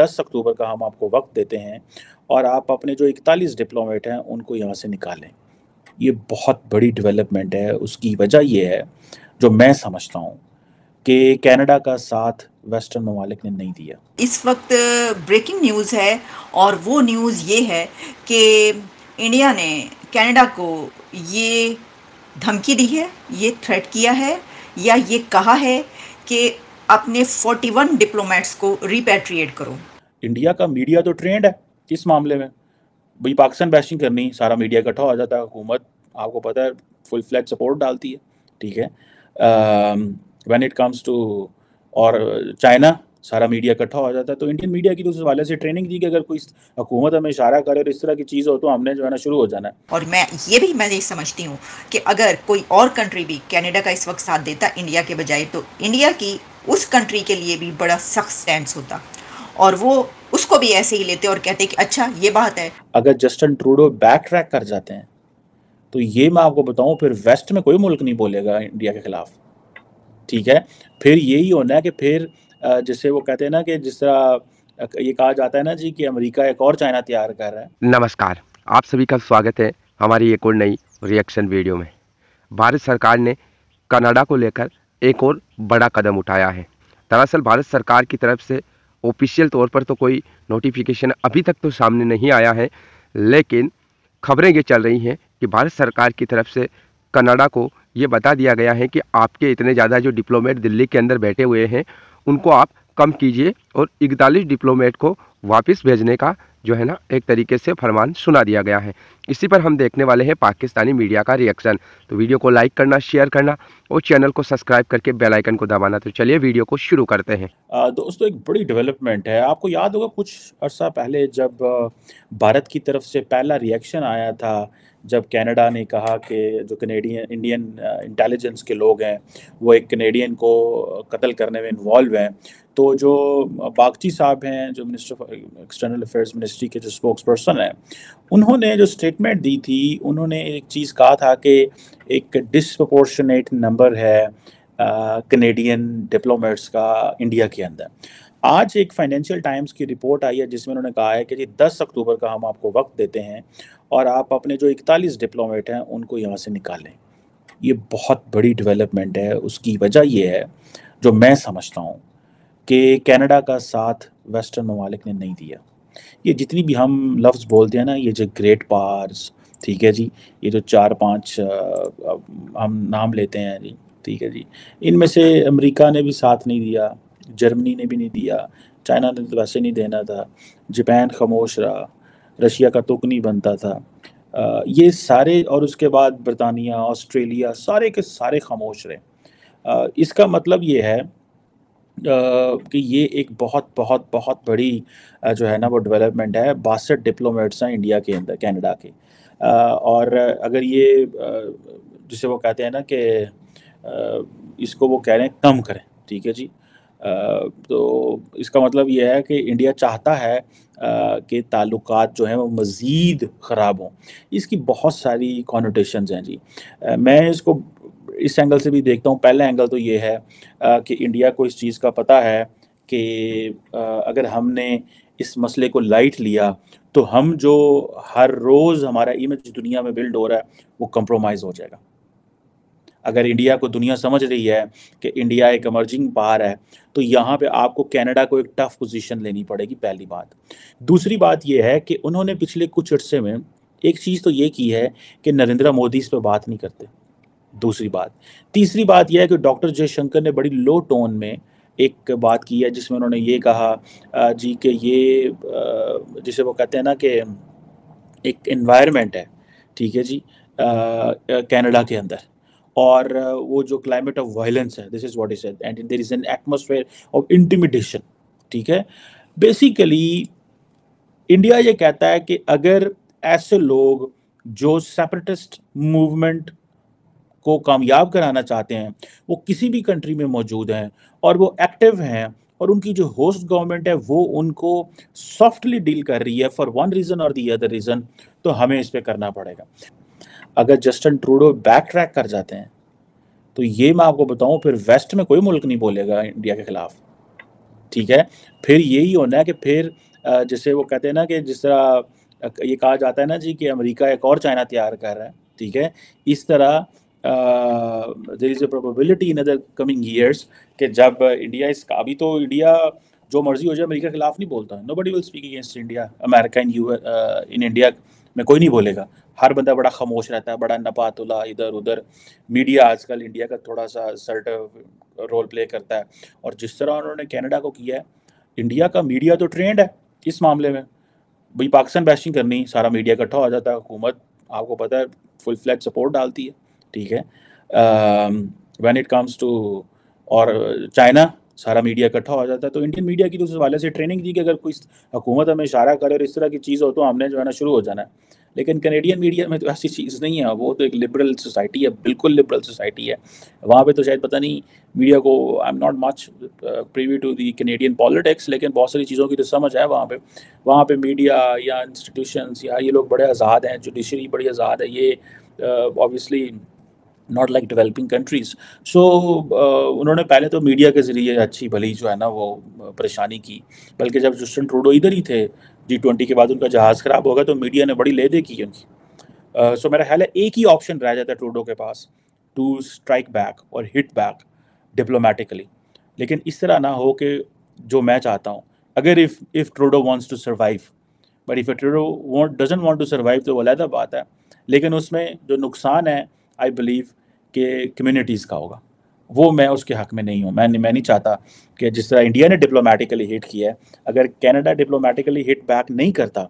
10 अक्टूबर का हम आपको वक्त देते हैं और आप अपने जो 41 डिप्लोमेट हैं, उनको यहाँ से निकालें। ये बहुत बड़ी डेवलपमेंट है। उसकी वजह यह है, जो मैं समझता हूँ, कि कनाडा का साथ वेस्टर्न ममालिक ने नहीं दिया। इस वक्त ब्रेकिंग न्यूज़ है और वो न्यूज़ ये है कि इंडिया ने कनाडा को ये धमकी दी है, ये थ्रेट किया है, या ये कहा है कि अपने 41 डिप्लोमेट्स को रिपेट्रिएट करो। इंडिया का मीडिया तो ट्रेंड है इस मामले में। भाई पाकिस्तान बैशिंग करनी, सारा मीडिया इकट्ठा हो जाता है, हुकूमत, आपको पता है फुल फ्लैट सपोर्ट डालती है, ठीक है? व्हेन इट कम्स टू और चाइना सारा मीडिया इकट्ठा हो जाता है तो इंडियन मीडिया की तो उस वाले से ट्रेनिंग दी कि अगर कोई हुकूमत हमें इशारा करे और इस तरह की चीज़ हो तो हमने जो है ना शुरू हो जाना है। और मैं, ये भी मैं ये समझती हूँ कि अगर कोई और कंट्री भी कनाडा का इस वक्त साथ देता इंडिया के बजाय तो इंडिया की उस कंट्री के लिए भी बड़ा सख्त स्टैंड होता। और वो उसको भी ऐसे ही लेते और कहते कि अच्छा ये बात है। अगर जस्टिन ट्रूडो बैक ट्रैक कर जाते हैं तो ये मैं आपको बताऊँ फिर वेस्ट में कोई मुल्क नहीं बोलेगा इंडिया के खिलाफ। ठीक है? फिर यही होना है कि फिर जिससे वो कहते हैं ना कि जिस तरह ये कहा जाता है ना जी कि अमेरिका एक और चाइना तैयार कर रहा है। नमस्कार आप सभी का स्वागत है हमारी एक और नई रिएक्शन वीडियो में। भारत सरकार ने कनाडा को लेकर एक और बड़ा कदम उठाया है। दरअसल भारत सरकार की तरफ़ से ऑफिशियल तौर पर तो कोई नोटिफिकेशन अभी तक तो सामने नहीं आया है, लेकिन खबरें ये चल रही हैं कि भारत सरकार की तरफ़ से कनाडा को ये बता दिया गया है कि आपके इतने ज़्यादा जो डिप्लोमेट दिल्ली के अंदर बैठे हुए हैं, उनको आप कम कीजिए और इकतालीस डिप्लोमेट को वापस भेजने का जो है ना, एक तरीके से फरमान सुना दिया गया है। इसी पर हम देखने वाले हैं पाकिस्तानी मीडिया का रिएक्शन तो वीडियो को लाइक करना शेयर करना और चैनल को सब्सक्राइब करके बेल आइकन को दबाना। तो चलिए वीडियो को शुरू करते हैं। दोस्तों, एक बड़ी डेवलपमेंट है। आपको याद होगा, कुछ अर्सा पहले जब भारत की तरफ़ से पहला रिएक्शन आया था जब कनाडा ने कहा कि जो कनेडियन इंडियन इंटेलिजेंस के लोग हैं, वो एक कनेडियन को कत्ल करने में इन्वॉल्व हैं तो जो बागची साहब हैं, जो मिनिस्टर एक्सटर्नल अफेयर्स मिनिस्ट्री के जो स्पोक्स पर्सन हैं, उन्होंने जो स्टेटमेंट दी थी, उन्होंने एक चीज़ कहा था कि एक डिसप्रपोर्शनेट नंबर है कनेडियन डिप्लोमेट्स का इंडिया के अंदर। आज एक फाइनेंशियल टाइम्स की रिपोर्ट आई है, जिसमें उन्होंने कहा है कि जी 10 अक्टूबर का हम आपको वक्त देते हैं और आप अपने जो 41 डिप्लोमेट हैं, उनको यहाँ से निकालें। ये बहुत बड़ी डेवलपमेंट है। उसकी वजह यह है, जो मैं समझता हूँ, कि कनाडा का साथ वेस्टर्न ममालिक ने नहीं दिया। ये जितनी भी हम लफ्ज़ बोलते हैं ना, ये जो ग्रेट पार्स ठीक है जी? ये जो चार पाँच हम नाम लेते हैं जी ठीक है जी। इनमें से अमेरिका ने भी साथ नहीं दिया जर्मनी ने भी नहीं दिया चाइना ने तो वैसे नहीं देना था जापान खामोश रहा रशिया का तुक नहीं बनता था। आ, ये सारे और उसके बाद बरतानिया ऑस्ट्रेलिया सारे के सारे खामोश रहे। आ, इसका मतलब ये है कि ये एक बहुत बहुत बहुत बड़ी जो है ना वो डेवलपमेंट है बासठ डिप्लोमेट्स हैं इंडिया के अंदर कनाडा के। और अगर ये जिसे वो कहते हैं ना कि इसको वो कह रहे हैं कम करें, ठीक है जी? तो इसका मतलब ये है कि इंडिया चाहता है कि ताल्लुक जो हैं वो मज़ीद ख़राब हों। इसकी बहुत सारी कॉनोटेशन हैं जी। मैं इसको इस एंगल से भी देखता हूँ। पहला एंगल तो ये है कि इंडिया को इस चीज़ का पता है कि अगर हमने इस मसले को लाइट लिया तो हम जो हर रोज़ हमारा इमेज दुनिया में बिल्ड हो रहा है, वो कंप्रोमाइज़ हो जाएगा। अगर इंडिया को दुनिया समझ रही है कि इंडिया एक एमर्जिंग पावर है तो यहाँ पे आपको कनाडा को एक टफ पोजीशन लेनी पड़ेगी पहली बात। दूसरी बात यह है कि उन्होंने पिछले कुछ अर्से में एक चीज़ तो ये की है कि नरेंद्र मोदी इस पर बात नहीं करते। दूसरी बात। तीसरी बात यह है कि डॉक्टर जयशंकर ने बड़ी लो टोन में एक बात की है, जिसमें उन्होंने ये कहा जी कि ये जिसे वो कहते हैं ना कि एक इन्वायरमेंट है, ठीक है जी कनाडा के अंदर। और वो जो क्लाइमेट ऑफ़ वायलेंस है this is what is and there is an atmosphere of intimidation ठीक है? बेसिकली इंडिया ये कहता है कि अगर ऐसे लोग जो सेपरेटिस्ट मूवमेंट को कामयाब कराना चाहते हैं, वो किसी भी कंट्री में मौजूद हैं और वो एक्टिव हैं और उनकी जो होस्ट गवर्नमेंट है, वो उनको सॉफ्टली डील कर रही है फॉर वन रीज़न और दी अदर रीज़न तो हमें इस पर करना पड़ेगा। अगर जस्टिन ट्रूडो बैक ट्रैक कर जाते हैं तो ये मैं आपको बताऊँ, फिर वेस्ट में कोई मुल्क नहीं बोलेगा इंडिया के खिलाफ। ठीक है? फिर यही होना है कि फिर जैसे वो कहते हैं ना कि जिस तरह ये कहा जाता है ना जी कि अमेरिका एक और चाइना तैयार कर रहा है। ठीक है? इस तरह there is a probability in other coming years कि जब इंडिया इस, अभी तो इंडिया जो मर्ज़ी हो जाए, अमेरिका के खिलाफ नहीं बोलता। Nobody will speak against India America in you in India में कोई नहीं बोलेगा। हर बंदा बड़ा खामोश रहता है, बड़ा नपातुला इधर उधर। मीडिया आजकल इंडिया का थोड़ा सा सर्ट रोल प्ले करता है। और जिस तरह उन्होंने कनाडा को किया है इंडिया का मीडिया तो ट्रेंड है इस मामले में। भाई, पाकिस्तान बैशिंग करनी, सारा मीडिया इकट्ठा हो जाता है, हुकूमत, आपको पता है फुल फ्लैट सपोर्ट डालती है। ठीक है? व्हेन इट कम्स टू और चाइना सारा मीडिया इकट्ठा हो जाता है। तो इंडियन मीडिया की तो उस वाले से ट्रेनिंग दी कि अगर कोई हुकूमत हमें इशारा करे और इस तरह की चीज़ हो तो हमने जो है ना शुरू हो जाना है। लेकिन कनेडियन मीडिया में तो ऐसी चीज़ नहीं है। वो तो एक लिबरल सोसाइटी है बिल्कुल लिबरल सोसाइटी है। वहाँ पे तो शायद पता नहीं मीडिया को I am not much privy to the Canadian politics लेकिन बहुत सारी चीज़ों की तो समझ है वहाँ पे। वहाँ पे मीडिया या इंस्टीट्यूशंस या ये लोग बड़े आज़ाद हैं जुडिशरी बड़ी आज़ाद है। ये obviously uh, not like developing countries so उन्होंने पहले तो मीडिया के ज़रिए अच्छी भली जो है ना वो परेशानी की। बल्कि जब जस्टिन ट्रूडो इधर ही थे जी ट्वेंटी के बाद उनका जहाज़ ख़राब हो गया तो मीडिया ने बड़ी ले दे की उनकी। सो मेरा ख्याल है एक ही ऑप्शन रह जाता है ट्रूडो के पास टू स्ट्राइक बैक और हिट बैक डिप्लोमेटिकली लेकिन इस तरह ना हो कि जो मैं चाहता हूँ, अगर if if Trudeau wants to survive but if Trudeau want doesn't want to survive तो वो अलहदा बात है। लेकिन उसमें जो नुकसान है आई बिलीव के कम्युनिटीज़ का होगा। वो मैं उसके हक में नहीं हूँ। मैं मैं नहीं चाहता कि जिस तरह इंडिया ने डिप्लोमेटिकली हिट किया है अगर कनाडा डिप्लोमेटिकली हिट बैक नहीं करता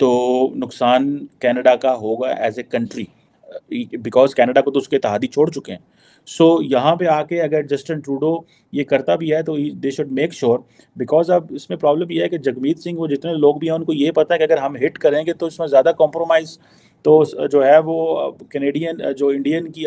तो नुकसान कनाडा का होगा as a country because Canada को तो उसके तहादी छोड़ चुके हैं। सो so, यहाँ पे आके अगर जस्टिन ट्रूडो ये करता भी है तो they should make sure because अब इसमें प्रॉब्लम ये है कि जगमीत सिंह वो जितने लोग भी हैं उनको ये पता है कि अगर हम हिट करेंगे तो इसमें ज़्यादा कॉम्प्रोमाइज़ तो जो है वो कैनेडियन जो इंडियन की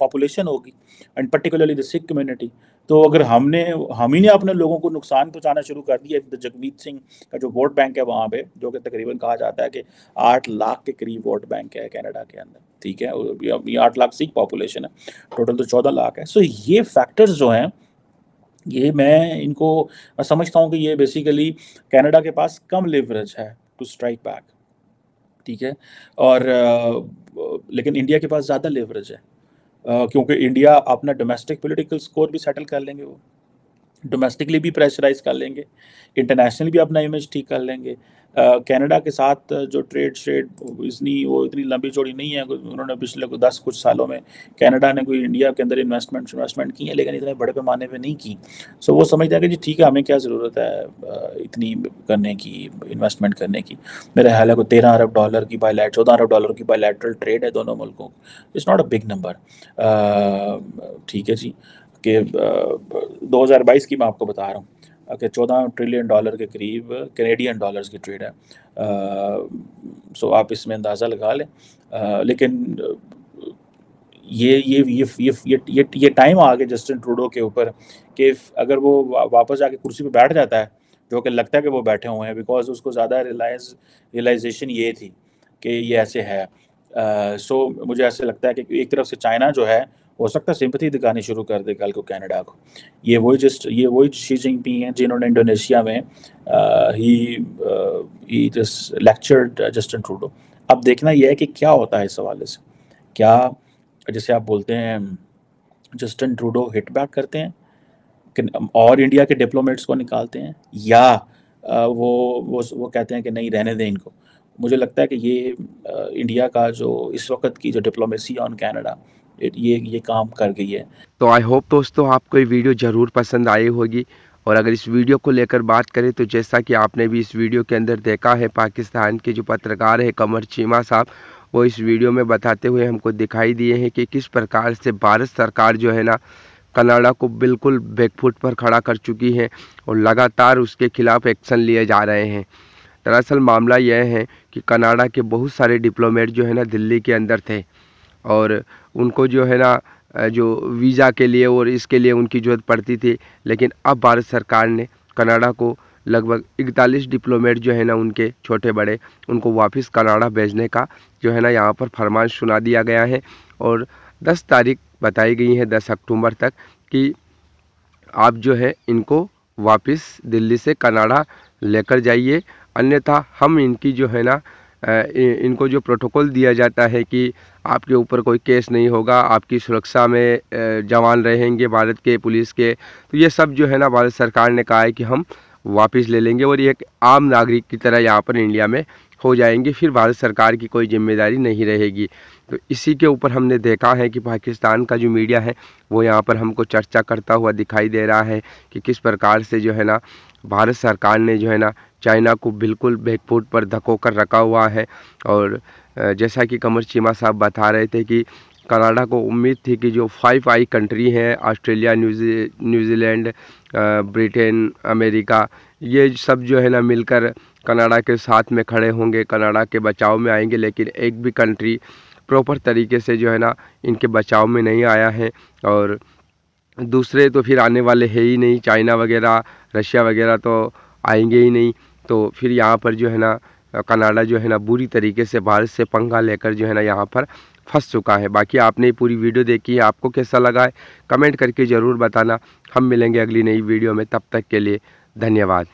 पॉपुलेशन होगी and particularly the Sikh community तो अगर हमने, हम ही ने अपने लोगों को नुकसान पहुंचाना शुरू कर दिया तो जगमीत सिंह का जो वोट बैंक है वहाँ पे, जो कि तकरीबन कहा जाता है कि आठ लाख के करीब वोट बैंक है कनाडा के अंदर, ठीक है? आठ लाख सिख पॉपुलेशन है टोटल तो चौदह लाख है। सो ये फैक्टर्स जो हैं, ये मैं इनको समझता हूँ कि ये बेसिकली कनाडा के पास कम लिवरेज है टू स्ट्राइक बैक ठीक है? और लेकिन इंडिया के पास ज़्यादा लेवरेज है। क्योंकि इंडिया अपना डोमेस्टिक पॉलिटिकल स्कोर भी सेटल कर लेंगे वो। डोमेस्टिकली भी प्रेशराइज कर लेंगे इंटरनेशनल भी अपना इमेज ठीक कर लेंगे। कनाडा uh, के साथ जो ट्रेड श्रेड इतनी वो इतनी लंबी चौड़ी नहीं है उन्होंने पिछले को दस कुछ सालों में कनाडा ने कोई इंडिया के अंदर इन्वेस्टमेंट इन्वेस्टमेंट की है लेकिन इतने बड़े पैमाने पे नहीं की। सो so, वो समझते हैं कि जी ठीक है हमें क्या ज़रूरत है इतनी करने की इन्वेस्टमेंट करने की। मेरे ख्याल है कोई तेरह अरब डॉलर की बाई चौदह अरब डॉलर की बायलैटरल ट्रेड है दोनों मुल्कों it's not a big number ठीक है जी। कि दो हज़ार बाईस की मैं आपको बता रहा हूँ कि चौदह ट्रिलियन डॉलर के करीब कैनेडियन डॉलर्स की ट्रेड है। सो आप इसमें अंदाज़ा लगा लें। लेकिन ये ये ये ये ये ये टाइम आ गया जस्टिन ट्रूडो के ऊपर कि अगर वो वापस जाके कुर्सी पे बैठ जाता है जो कि लगता है कि वो बैठे हुए हैं बिकॉज़ उसको ज़्यादा रिलाइज रियलाइजेशन ये थी कि ये ऐसे है। सो uh, so, मुझे ऐसे लगता है कि एक तरफ़ से चाइना जो है हो सकता है सिंपथी दिखानी शुरू कर दे कल को कनाडा को। ये वही जस्ट ये वही शी जिनपिंग हैं जिन्होंने इंडोनेशिया में ही ही लेक्चर्ड जस्टिन ट्रूडो अब देखना यह है कि क्या होता है इस हवाले से। क्या, जैसे आप बोलते हैं जस्टिन ट्रूडो हिट बैक करते हैं और इंडिया के डिप्लोमेट्स को निकालते हैं, या वो वो वो कहते हैं कि नहीं, रहने दें इनको। मुझे लगता है कि ये इंडिया का जो इस वक्त की जो डिप्लोमेसी ऑन कनाडा ये ये काम कर गई है। तो आई होप दोस्तों आपको ये वीडियो ज़रूर पसंद आई होगी। और अगर इस वीडियो को लेकर बात करें तो जैसा कि आपने भी इस वीडियो के अंदर देखा है, पाकिस्तान के जो पत्रकार है कमर चीमा साहब, वो इस वीडियो में बताते हुए हमको दिखाई दिए हैं कि किस प्रकार से भारत सरकार जो है ना, कनाडा को बिल्कुल बैकफुट पर खड़ा कर चुकी है और लगातार उसके खिलाफ एक्शन लिए जा रहे हैं। दरअसल मामला यह है कि कनाडा के बहुत सारे डिप्लोमेट जो है ना, दिल्ली के अंदर थे। और उनको जो है ना जो वीज़ा के लिए और इसके लिए उनकी ज़रूरत पड़ती थी। लेकिन अब भारत सरकार ने कनाडा को लगभग इकतालीस डिप्लोमेट जो है ना, उनके छोटे बड़े, उनको वापस कनाडा भेजने का जो है ना, यहाँ पर फरमान सुना दिया गया है। और 10 तारीख बताई गई है 10 अक्टूबर तक कि आप जो है इनको वापस दिल्ली से कनाडा लेकर जाइए। अन्यथा हम इनकी जो है ना इनको जो प्रोटोकॉल दिया जाता है कि आपके ऊपर कोई केस नहीं होगा, आपकी सुरक्षा में जवान रहेंगे भारत के, पुलिस के तो ये सब जो है ना भारत सरकार ने कहा है कि हम वापस ले लेंगे और एक आम नागरिक की तरह यहाँ पर इंडिया में हो जाएँगे, फिर भारत सरकार की कोई ज़िम्मेदारी नहीं रहेगी। तो इसी के ऊपर हमने देखा है कि पाकिस्तान का जो मीडिया है, वो यहाँ पर हमको चर्चा करता हुआ दिखाई दे रहा है कि किस प्रकार से जो है ना भारत सरकार ने जो है ना चाइना को बिल्कुल बैकफुट पर धको कर रखा हुआ है और जैसा कि कमर चीमा साहब बता रहे थे कि कनाडा को उम्मीद थी कि जो फाइव आई कंट्री हैं, ऑस्ट्रेलिया, न्यूजी, न्यूजीलैंड ब्रिटेन, अमेरिका, ये सब जो है ना मिलकर कनाडा के साथ में खड़े होंगे, कनाडा के बचाव में आएँगे, लेकिन एक भी कंट्री प्रॉपर तरीके से जो है ना इनके बचाव में नहीं आया है और दूसरे तो फिर आने वाले है ही नहीं, चाइना वगैरह, रशिया वगैरह तो आएँगे ही नहीं। तो फिर यहाँ पर जो है ना, कनाडा जो है ना, बुरी तरीके से भारत से पंखा लेकर जो है ना, यहाँ पर फंस चुका है। बाकी आपने पूरी वीडियो देखी है, आपको कैसा लगा है, कमेंट करके ज़रूर बताना। हम मिलेंगे अगली नई वीडियो में, तब तक के लिए धन्यवाद।